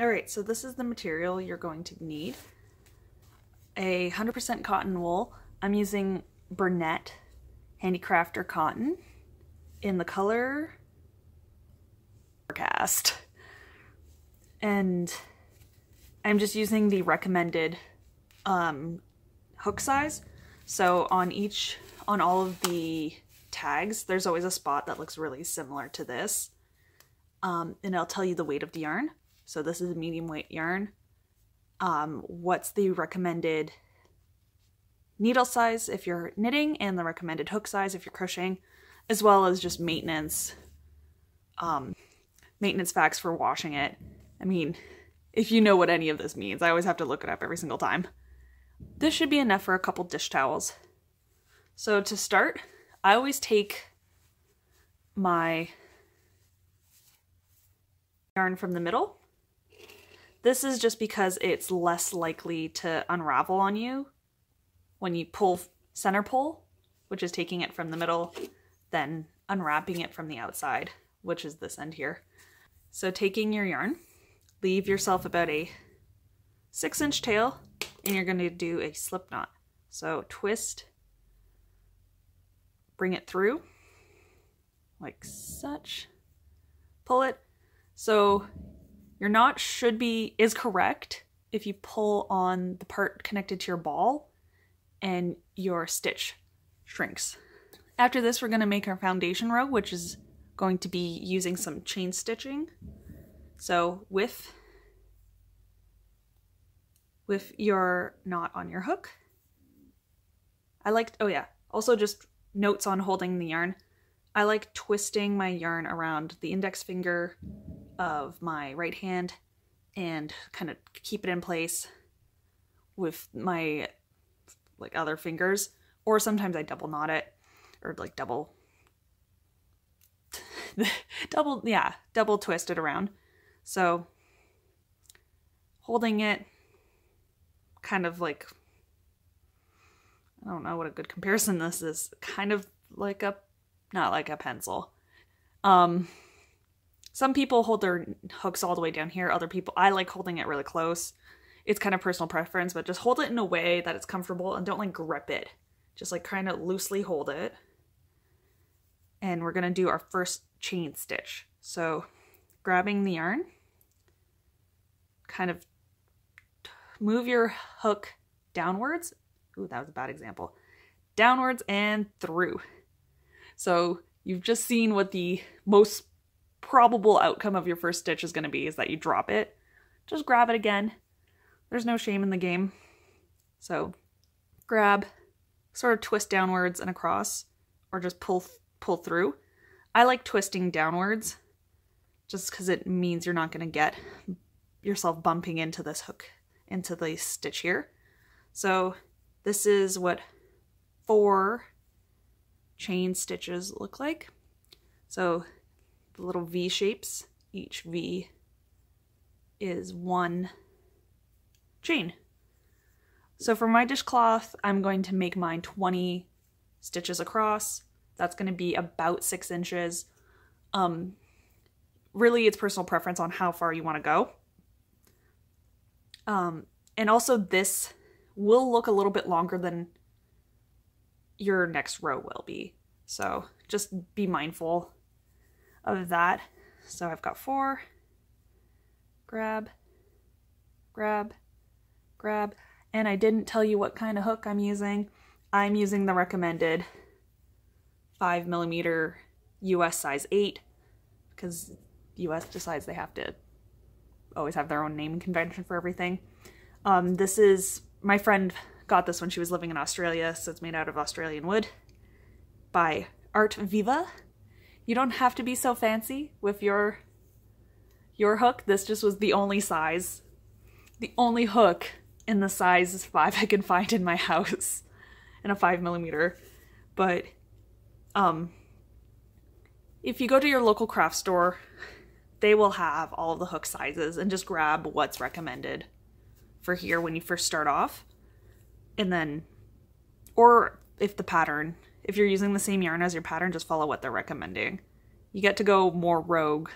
All right, so this is the material you're going to need. A 100% cotton wool. I'm using Bernat Handicrafter Cotton in the color Forecast. And I'm just using the recommended um, hook size. So on each, on all of the tags, there's always a spot that looks really similar to this. Um, and I'll tell you the weight of the yarn. So this is a medium weight yarn. Um, what's the recommended needle size if you're knitting and the recommended hook size if you're crocheting, as well as just maintenance, um, maintenance facts for washing it. I mean, if you know what any of this means, I always have to look it up every single time. This should be enough for a couple dish towels. So to start, I always take my yarn from the middle. This is just because it's less likely to unravel on you when you pull center pull, which is taking it from the middle, than unwrapping it from the outside, which is this end here. So taking your yarn, leave yourself about a six inch tail and you're going to do a slip knot. So twist, bring it through like such, pull it. So your knot should be, is correct if you pull on the part connected to your ball and your stitch shrinks. After this, we're going to make our foundation row, which is going to be using some chain stitching. So with, with your knot on your hook, I like, oh yeah, also just notes on holding the yarn. I like twisting my yarn around the index finger of my right hand and kind of keep it in place with my like other fingers or sometimes I double knot it or like double double yeah double twist it around. So holding it kind of like I don't know what a good comparison this is kind of like a not like a pencil. Um some people hold their hooks all the way down here other people I like holding it really close it's kind of personal preference but just hold it in a way that it's comfortable and don't like grip it just like kind of loosely hold it and we're to do our first chain stitch. So grabbing the yarn, kind of move your hook downwards. Ooh, that was a bad example. Downwards and through. So you've just seen what the most probable outcome of your first stitch is going to be is that you drop it. Just grab it again. There's no shame in the game. So grab, sort of twist downwards and across, or just pull pull through. I like twisting downwards just because it means you're not going to get yourself bumping into this hook, into the stitch here. So this is what four chain stitches look like. So the little V shapes, each V is one chain. So for my dishcloth, I'm going to make mine 20 stitches across that's going to be about six inches. Um, really, it's personal preference on how far you want to go. Um, and also this will look a little bit longer than your next row will be. So just be mindful of that. So I've got four, grab, grab, grab, and I didn't tell you what kind of hook I'm using. I'm using the recommended 5 millimeter US size 8 because US decides they have to always have their own naming convention for everything. Um, this is, my friend got this when she was living in Australia, so it's made out of Australian wood by Art Viva. You don't have to be so fancy with your your hook. This just was the only size, the only hook in the size 5 I can find in my house in a 5 millimeter. But um, if you go to your local craft store, they will have all the hook sizes and just grab what's recommended for here when you first start off. And then, or if the pattern, if you're using the same yarn as your pattern, just follow what they're recommending. You get to go more rogue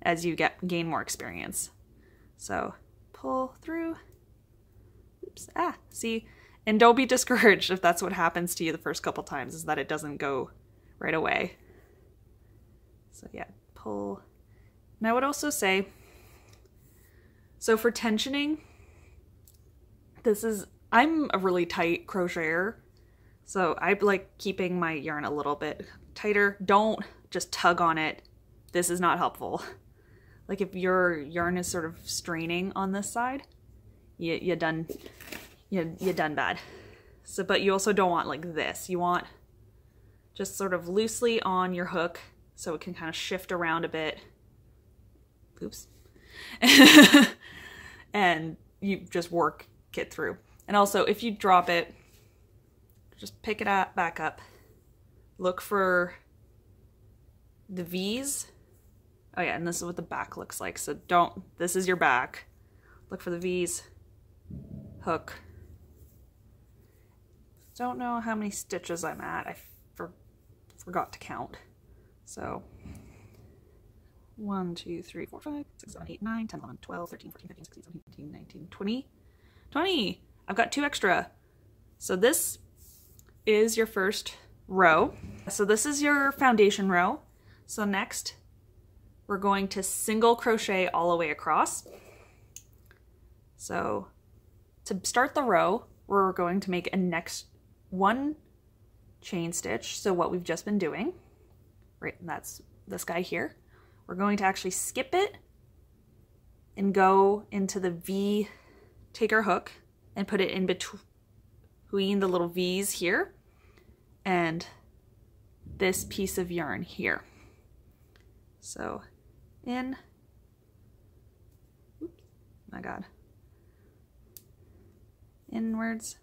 as you get gain more experience. So pull through. Oops, ah, see? And don't be discouraged if that's what happens to you the first couple times, is that it doesn't go right away. So yeah, pull. And I would also say, so for tensioning, this is, I'm a really tight crocheter, so I like keeping my yarn a little bit tighter. Don't just tug on it. This is not helpful. Like if your yarn is sort of straining on this side, you, you done, you, you done bad. So, but you also don't want like this. You want just sort of loosely on your hook so it can kind of shift around a bit. Oops. and you just work it through. And also, if you drop it, just pick it up, back up. Look for the V's. Oh yeah, and this is what the back looks like. So don't, this is your back. Look for the V's. Hook. Don't know how many stitches I'm at. I for, forgot to count. So 1, 2, 3, 4, 5, 6, 7, 8, 9, 10, 11, 12, 13, 14, 15, 16, 17, 18, 19, 20. 20! I've got two extra. So this is your first row. So this is your foundation row. So next, we're going to single crochet all the way across. So to start the row, we're going to make a next one chain stitch. So what we've just been doing, right, that's this guy here. We're going to actually skip it and go into the V, take our hook and put it in between the little V's here and this piece of yarn here. So in, oops, my God, inwards,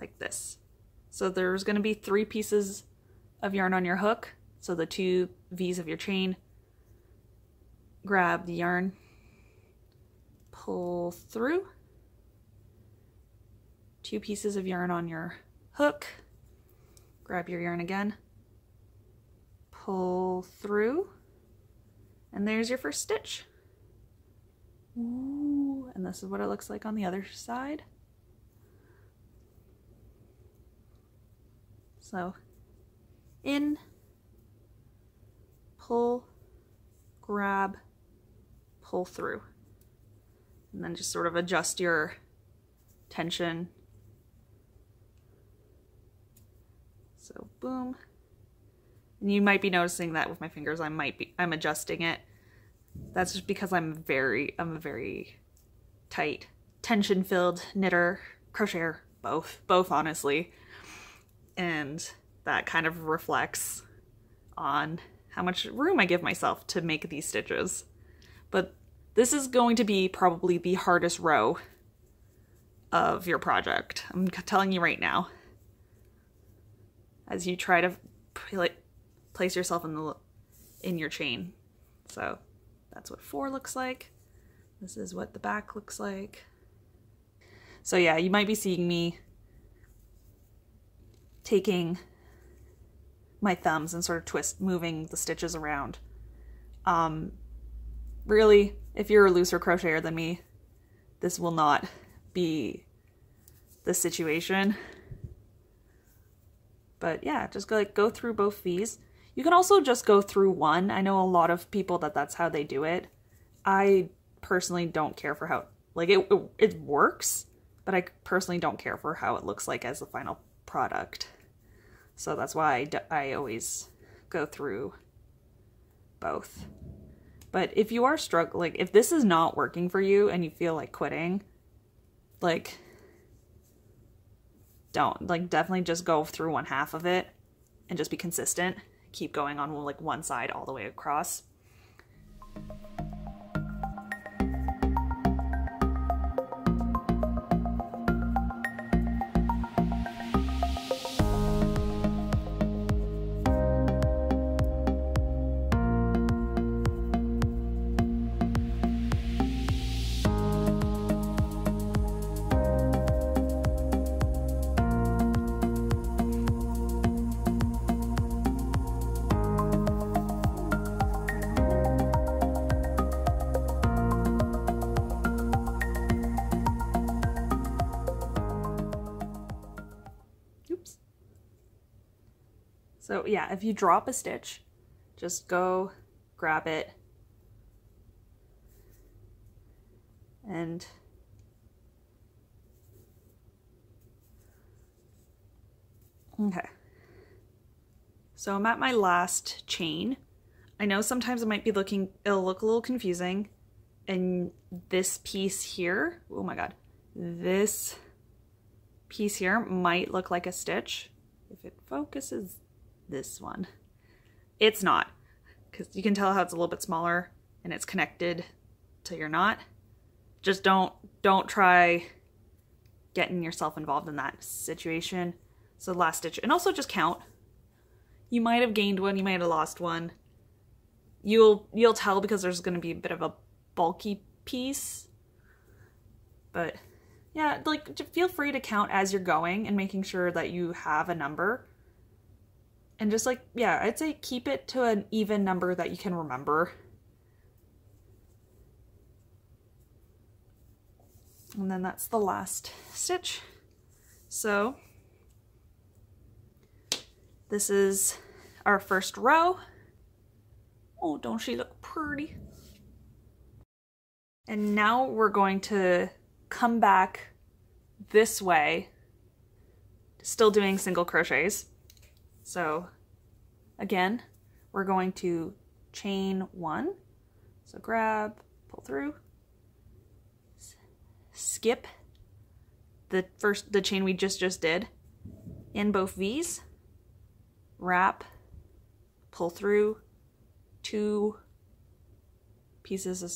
like this. So there's going to be three pieces of yarn on your hook. So the two V's of your chain, grab the yarn, pull through, two pieces of yarn on your hook, grab your yarn again, pull through, and there's your first stitch. Ooh, and this is what it looks like on the other side. So in, pull, grab, pull through. And then just sort of adjust your tension. So boom. And you might be noticing that with my fingers, I might be, I'm adjusting it. That's just because I'm very, I'm a very tight, tension filled knitter, crocheter, both, both honestly. And that kind of reflects on how much room I give myself to make these stitches. But this is going to be probably the hardest row of your project. I'm telling you right now. As you try to place yourself in the in your chain. So that's what four looks like. This is what the back looks like. So yeah, you might be seeing me taking my thumbs and sort of twist, moving the stitches around. Um, really, if you're a looser crocheter than me, this will not be the situation. But yeah, just go, like go through both these. You can also just go through one. I know a lot of people that that's how they do it. I personally don't care for how like it it, it works, but I personally don't care for how it looks like as the final product. So that's why I, I always go through both. But if you are struggling, like if this is not working for you and you feel like quitting, like, don't. Like, definitely just go through one half of it and just be consistent. Keep going on, like, one side all the way across. If you drop a stitch, just go grab it and okay. So I'm at my last chain. I know sometimes it might be looking, it'll look a little confusing. And this piece here, oh my God, this piece here might look like a stitch. If it focuses this one, it's not because you can tell how it's a little bit smaller and it's connected to your knot. Just don't, don't try getting yourself involved in that situation. So last stitch, and also just count. You might have gained one, you might have lost one. You'll you'll tell because there's going to be a bit of a bulky piece. But yeah, like feel free to count as you're going and making sure that you have a number. And just like, yeah, I'd say keep it to an even number that you can remember. And then that's the last stitch. So this is our first row. Oh, don't she look pretty? And now we're going to come back this way, still doing single crochets. So again, we're going to chain one. So grab, pull through, skip the first, the chain we just just did in both V's, wrap, pull through, two pieces of,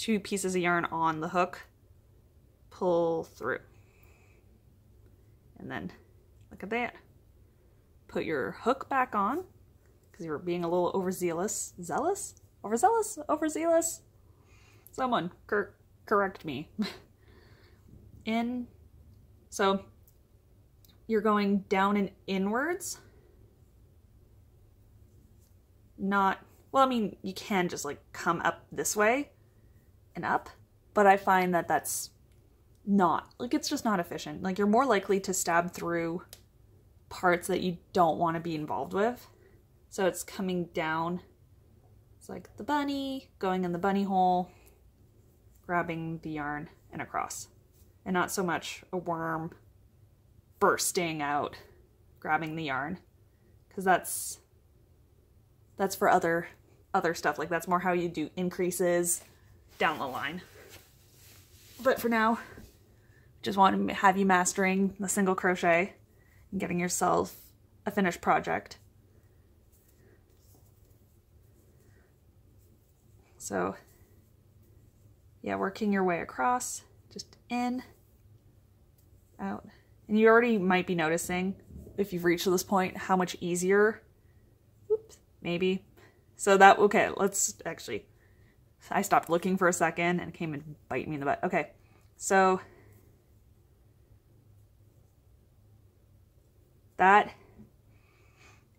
two pieces of yarn on the hook, pull through. And then look at that. Put your hook back on because you were being a little overzealous. Zealous? Overzealous? Overzealous? Someone cor correct me. In. So you're going down and inwards not, well, I mean, you can just like come up this way and up, but I find that that's not, like, it's just not efficient. Like, you're more likely to stab through parts that you don't want to be involved with. So it's coming down. It's like the bunny, going in the bunny hole, grabbing the yarn and across. And not so much a worm bursting out, grabbing the yarn. Because that's that's for other other stuff. Like that's more how you do increases down the line. But for now, just want to have you mastering the single crochet getting yourself a finished project. So yeah, working your way across, just in, out. And you already might be noticing, if you've reached this point, how much easier oops, maybe. So that, okay, let's actually, I stopped looking for a second and came and bite me in the butt. Okay, so that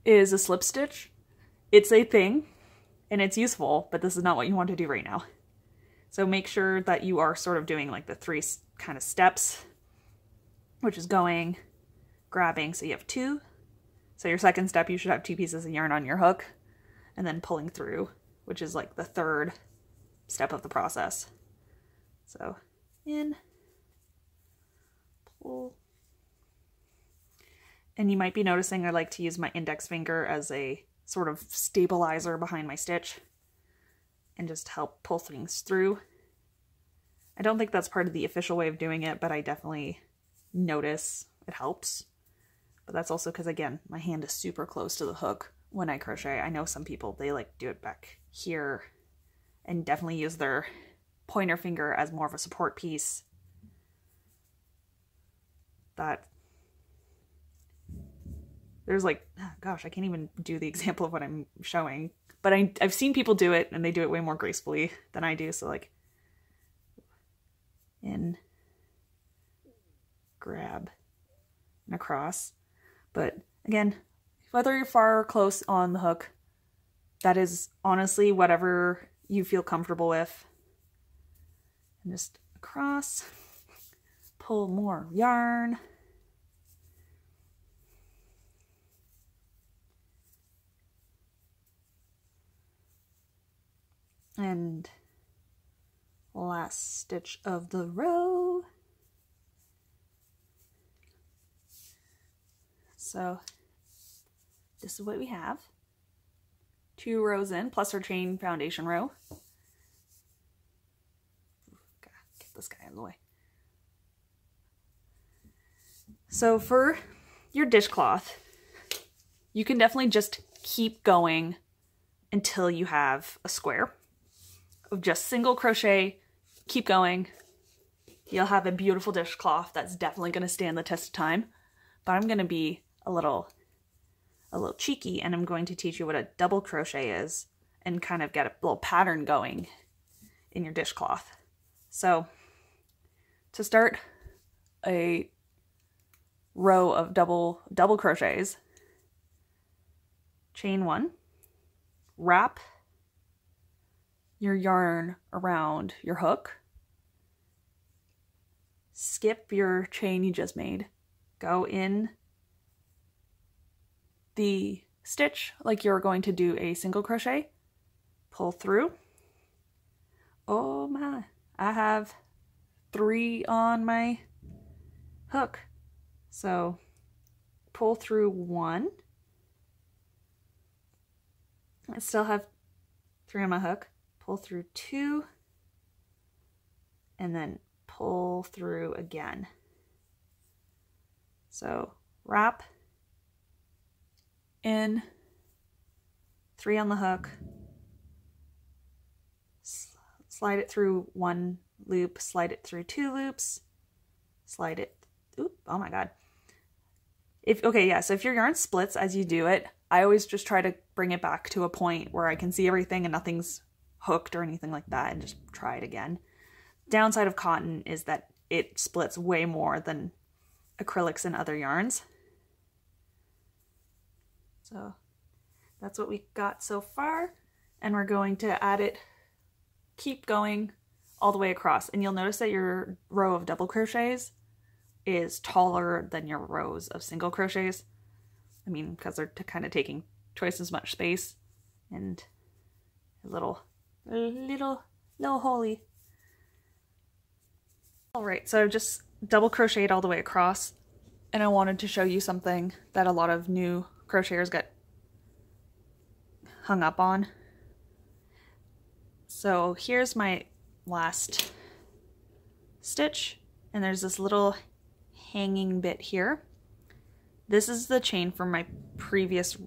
is a slip stitch. It's a thing and it's useful, but this is not what you want to do right now. So make sure that you are sort of doing like the three kind of steps, which is going, grabbing. So you have two. So your second step, you should have two pieces of yarn on your hook and then pulling through, which is like the third step of the process. So in, pull. And you might be noticing I like to use my index finger as a sort of stabilizer behind my stitch and just help pull things through. I don't think that's part of the official way of doing it, but I definitely notice it helps. But that's also because, again, my hand is super close to the hook when I crochet. I know some people, they like do it back here and definitely use their pointer finger as more of a support piece. That there's like, gosh, I can't even do the example of what I'm showing, but I, I've seen people do it and they do it way more gracefully than I do. So like in, grab, and across. But again, whether you're far or close on the hook, that is honestly whatever you feel comfortable with. And just across, pull more yarn. And last stitch of the row. So this is what we have. Two rows in, plus our chain foundation row. Get this guy out of the way. So for your dishcloth, you can definitely just keep going until you have a square of just single crochet, keep going. You'll have a beautiful dishcloth that's definitely going to stand the test of time. But I'm going to be a little a little cheeky and I'm going to teach you what a double crochet is and kind of get a little pattern going in your dishcloth. So to start a row of double double crochets, chain one, wrap your yarn around your hook, skip your chain you just made, go in the stitch like you're going to do a single crochet, pull through. Oh my, I have three on my hook. So pull through one. I still have three on my hook. Pull through two. And then pull through again. So wrap in, three on the hook, slide it through one loop, slide it through two loops, slide it, oop, oh my god. If, okay, yeah, so if your yarn splits as you do it, I always just try to bring it back to a point where I can see everything and nothing's hooked or anything like that and just try it again. Downside of cotton is that it splits way more than acrylics and other yarns. So that's what we got so far. And we're going to add it, keep going all the way across. And you'll notice that your row of double crochets is taller than your rows of single crochets. I mean, because they're kind of taking twice as much space and a little, a little, little holy. All right, so I've just double crocheted all the way across and I wanted to show you something that a lot of new crocheters get hung up on. So here's my last stitch and there's this little hanging bit here. This is the chain from my previous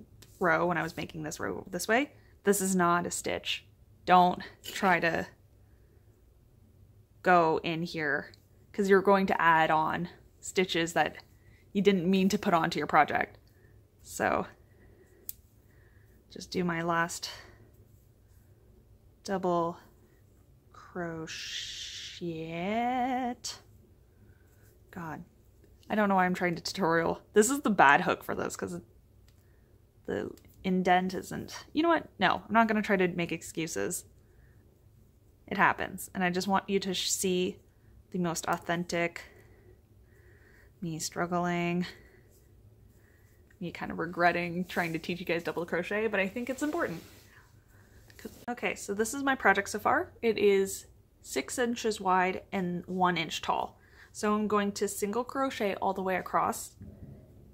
row when I was making this row this way. This is not a stitch. Don't try to go in here because you're going to add on stitches that you didn't mean to put onto your project. So just do my last double crochet. God, I don't know why I'm trying to tutorial. This is the bad hook for this because the indent isn't. You know what? No, I'm not going to try to make excuses. It happens. And I just want you to see the most authentic me struggling me kind of regretting trying to teach you guys double crochet, but I think it's important. Okay, so this is my project so far. It is six inches wide and one inch tall. So I'm going to single crochet all the way across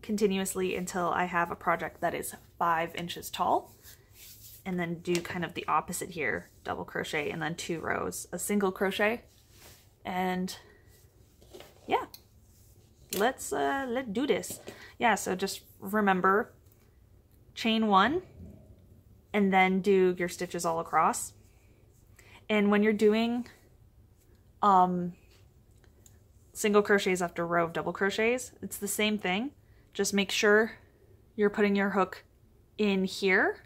continuously until I have a project that is five inches tall and then do kind of the opposite here, double crochet and then two rows, a single crochet and yeah, let's uh, let's do this. Yeah, so just remember chain one and then do your stitches all across. And when you're doing um, single crochets after row of double crochets, it's the same thing. Just make sure you're putting your hook in here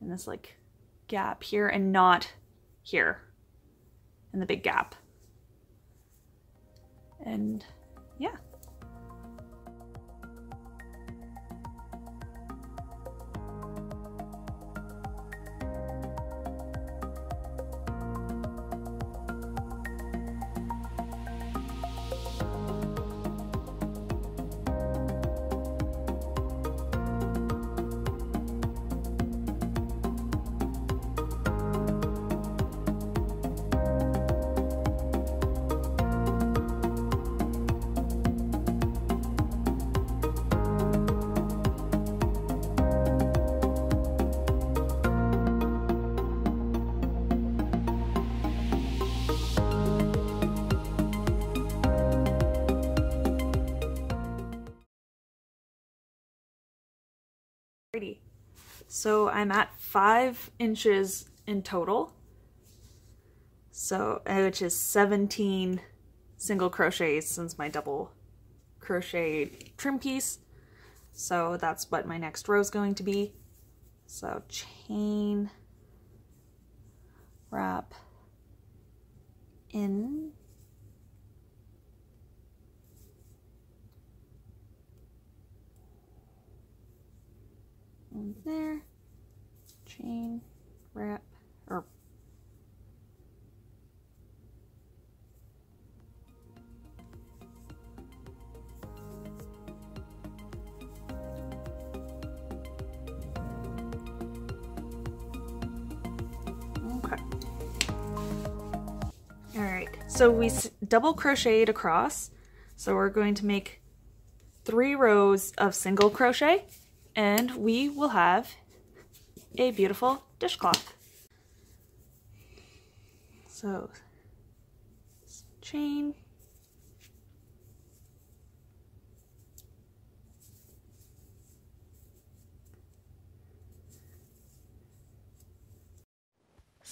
in this like gap here and not here in the big gap. And yeah. So I'm at five inches in total. So, uh, which is 17 single crochets since my double crochet trim piece. So that's what my next row is going to be. So chain, wrap in, there, chain, wrap, or Okay. All right, so we double crocheted across. So we're going to make three rows of single crochet and we will have a beautiful dishcloth. So chain,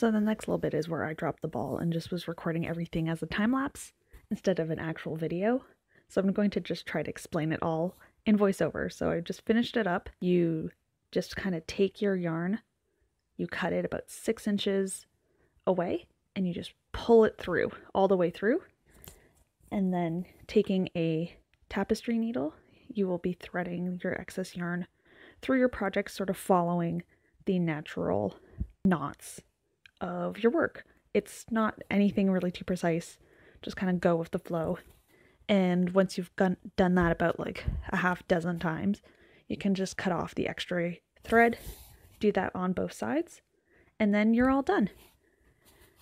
So the next little bit is where I dropped the ball and just was recording everything as a time lapse instead of an actual video. So I'm going to just try to explain it all in voiceover. So I just finished it up. You just kind of take your yarn, you cut it about six inches away, and you just pull it through all the way through. And then taking a tapestry needle, you will be threading your excess yarn through your project, sort of following the natural knots of your work. It's not anything really too precise, just kind of go with the flow. And once you've done that about like a half dozen times, you can just cut off the extra thread, do that on both sides, and then you're all done.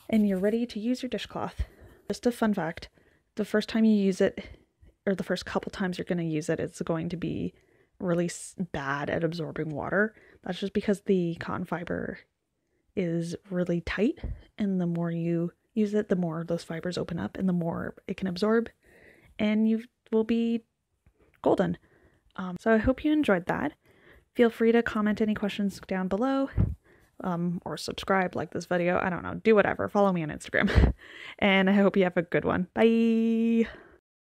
And you're ready to use your dishcloth. Just a fun fact the first time you use it, or the first couple times you're going to use it, it's going to be really bad at absorbing water. That's just because the cotton fiber is really tight, and the more you use it, the more those fibers open up and the more it can absorb, and you will be golden. Um, so I hope you enjoyed that. Feel free to comment any questions down below. Um, or subscribe, like this video. I don't know. Do whatever. Follow me on Instagram. and I hope you have a good one. Bye.